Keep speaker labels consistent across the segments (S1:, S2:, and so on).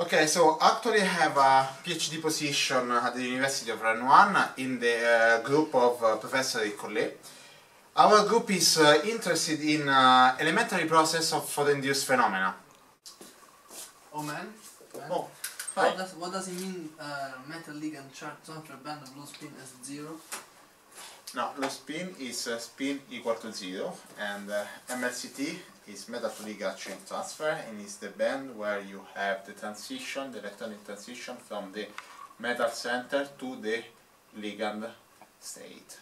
S1: Okay, so actually I have a PhD position at the University of Rennes 1 in the uh, group of uh, Professor Collet. Our group is uh, interested in uh, elementary process of photoinduced phenomena.
S2: Oh man. man.
S1: Oh,
S2: What does, what does it mean uh, metal ligand charge after a band of low spin as zero?
S1: No, low spin is uh, spin equal to zero and uh, MLCT is ligand charge transfer and is the band where you have the transition, the electronic transition from the metal center to the ligand state.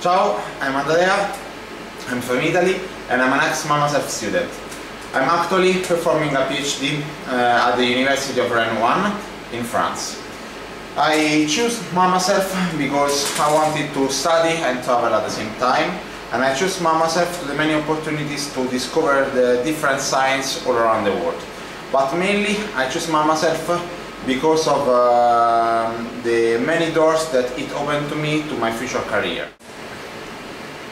S1: Ciao, I'm Andrea, I'm from Italy and I'm an ex-Mamaself student. I'm actually performing a PhD uh, at the University of Rennes 1 in France. I chose Mamaself because I wanted to study and travel at the same time and I choose Mamaself to the many opportunities to discover the different science all around the world. But mainly I choose Mamaself because of um the many doors that it opened to me to my future career.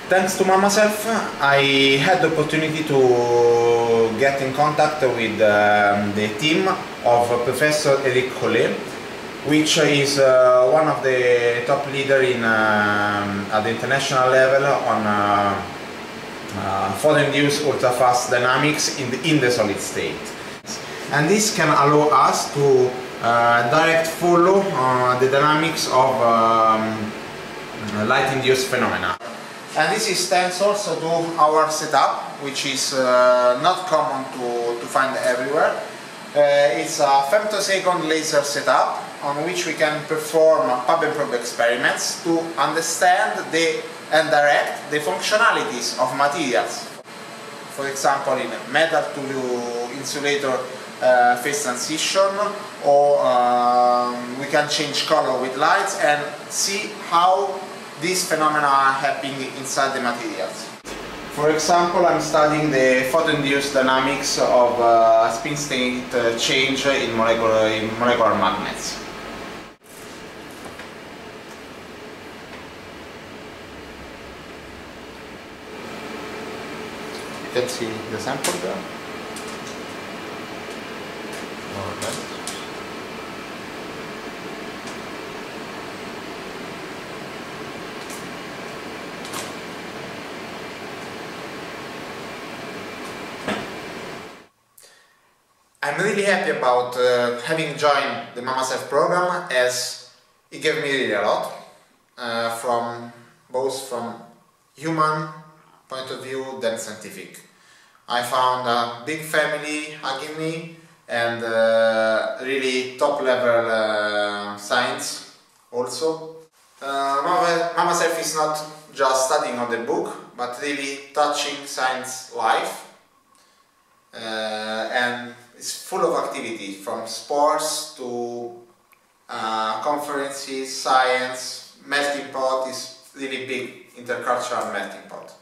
S1: Thanks to Mamaself, I had the opportunity to get in contact with um, the team of Professor Eric Collet, which is uh, one of the top leader in um, at the international level on uh, uh, photo-induced ultra-fast dynamics in the, in the solid state. And this can allow us to uh, direct follow uh, the dynamics of um, light-induced phenomena. And this is thanks also to our setup, which is uh, not common to, to find everywhere. It's a femtosecond laser setup on which we can perform pump and probe experiments to understand the, and direct the functionalities of materials. For example, in metal to insulator uh, phase transition, or um, we can change color with lights and see how these phenomena are happening inside the materials. For example, I'm studying the photo-induced dynamics of uh, spin state uh, change in molecular, in molecular magnets. You can see the sample there. I'm really happy about uh, having joined the Mamaself program as it gave me really a lot uh, from both from human point of view than scientific. I found a big family hugging me and uh, really top level uh, science also. Uh, Mama, Mamaself is not just studying on the book but really touching science life uh, and it's full of activity from sports to uh, conferences, science, melting pot is really big intercultural melting pot.